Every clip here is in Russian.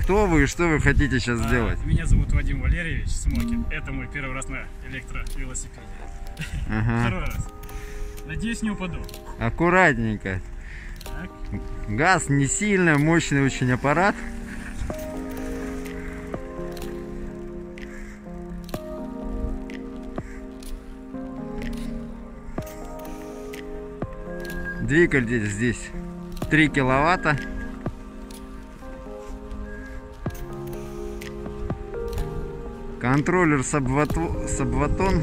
Кто вы и что вы хотите сейчас А, сделать? Меня зовут Вадим Валерьевич Смокин. Это мой первый раз на электровелосипеде. Ага. Второй раз. Надеюсь, не упаду. Аккуратненько. Так. Газ не сильно, мощный очень аппарат. Двигатель здесь 3 киловатта. Контроллер Сабвато- Сабватон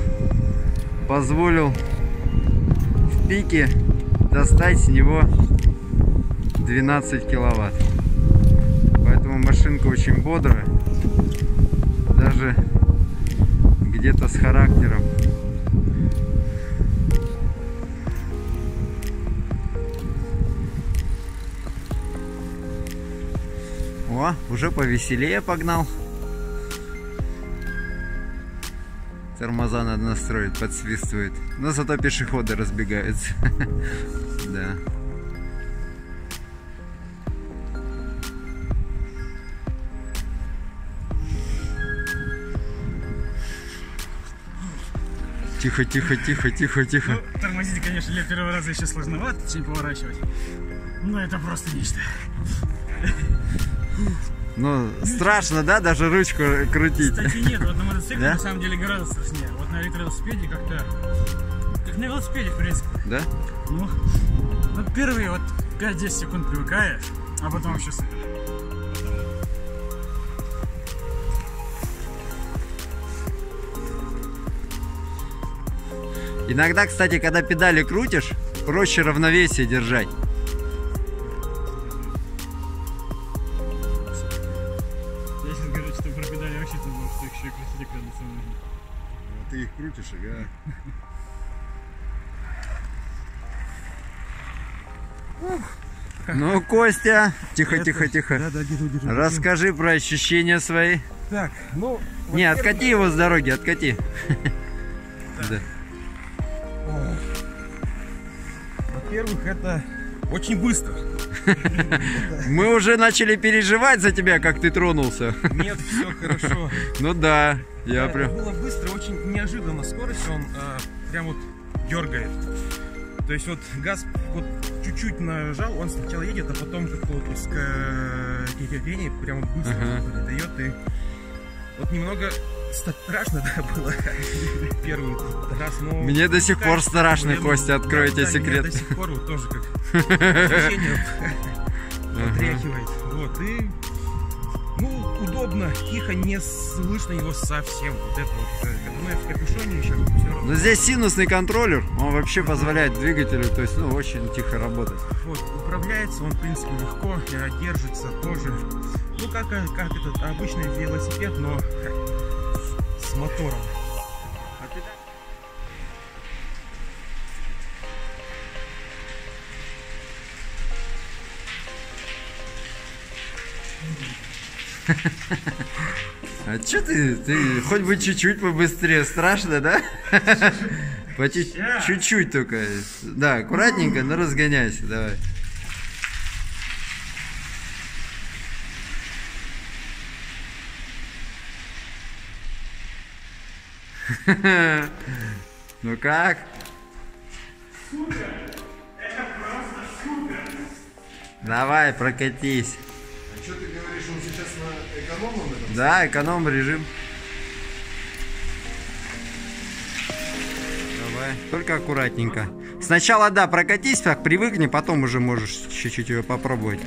позволил в пике достать с него 12 киловатт. Поэтому машинка очень бодрая. Даже где-то с характером. О, уже повеселее погнал. Тормоза надо настроить, подсвистывает. Но зато пешеходы разбегаются. Да. Тихо, тихо, тихо, тихо, тихо. Ну, тормозить, конечно, для первого раза еще сложновато, чем поворачивать. Но это просто нечто. Ну, страшно, да, даже ручку крутить? Кстати, нет, вот на мотоцикле Да? на самом деле гораздо страшнее. Вот на электровелосипеде как-то... Как на велосипеде, в принципе. Да? Ну, ну первые вот 5-10 секунд привыкаешь, а потом вообще. Иногда, кстати, когда педали крутишь, проще равновесие держать. Ты их крутишь, ага. Ну, Костя, тихо, тихо, тихо. Да, да, держу, держу. Расскажи про ощущения свои. Так, ну... Не, откати его с дороги, откати. Да. Во-первых, это очень быстро. Мы уже начали переживать за тебя, как ты тронулся. Нет, все хорошо. Ну да, я Да, прям... Было быстро, очень неожиданно скорость, он а, прям вот дергает. То есть вот газ вот чуть-чуть нажал, он сначала едет, а потом как-то вот ускорение прям вот быстро дает и вот немного страшно да, было первый раз, но... Мне до сих пор страшно, ну, Костя, открою тебе да, секрет. До сих пор вот тоже как потряхивает. Вот, и ну, удобно, тихо, не слышно его совсем. Вот это вот, э, ну, я в капюшоне еще все равно. Но здесь синусный контроллер, он вообще позволяет двигателю, то есть, ну, очень тихо работать. Вот, управляется он, в принципе, легко, э, держится тоже. Ну, как, э, как этот обычный велосипед, но с мотором. А чё ты, ты хоть бы чуть-чуть побыстрее, страшно, да? По чуть-чуть только. Да, аккуратненько, но разгоняйся, давай. Ну как? Давай, прокатись. А что ты говоришь, он сейчас на экономном этом? Да, эконом режим. Давай. Только аккуратненько. Сначала, да, прокатись, так привыкни, потом уже можешь чуть-чуть ее попробовать.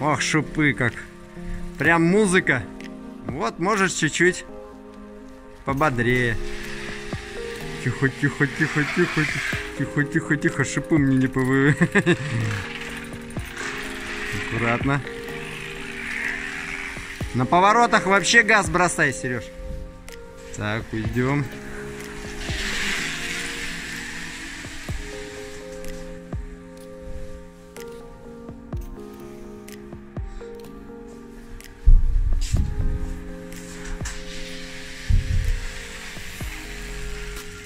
Ох, шупы как. Прям музыка. Вот, можешь чуть-чуть пободрее. Тихо, тихо, тихо, тихо, тихо, тихо, тихо, шипы мне не повы. Аккуратно. На поворотах вообще газ бросай, Сереж. Так, уйдем.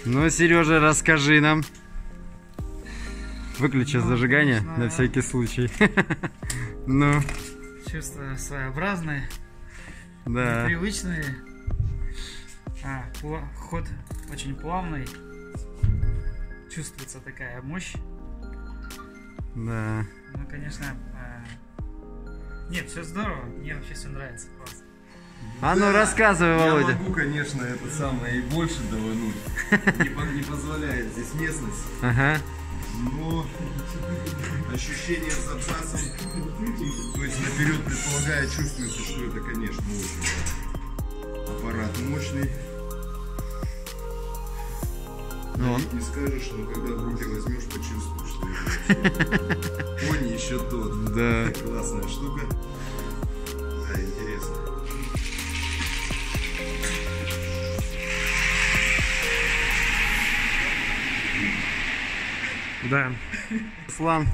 Ну, Сережа, расскажи нам. Выключи зажигание на всякий случай. Ну, Чувства своеобразные, да. непривычные. А, ход очень плавный. Чувствуется такая мощь. Да. Ну, конечно, а, нет, все здорово. Мне вообще все нравится. А ну Да, рассказывай, Володя. Я могу, конечно, это самое и больше давануть. Не, по- не позволяет здесь местность. Ага. Но ощущение с абзацем, то есть наперед предполагая, чувствуется, что это, конечно, очень аппарат мощный. Ну, он- Не скажешь, но когда в руки возьмешь, почувствуешь, что Пони еще тот. Да. Классная штука. Да, интересно. Да. Руслан.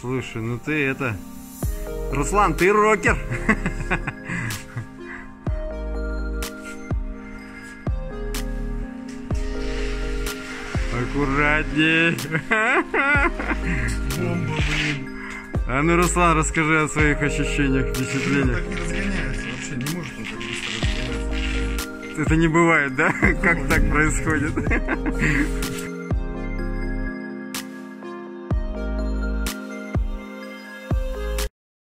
Слушай, ну ты это... Руслан, ты рокер. Аккуратней. Бомба, блин. А ну, Руслан, расскажи о своих ощущениях, впечатлениях. Так не разгоняется вообще, не может он так быстро разгоняться. Это не бывает, да? Как так происходит?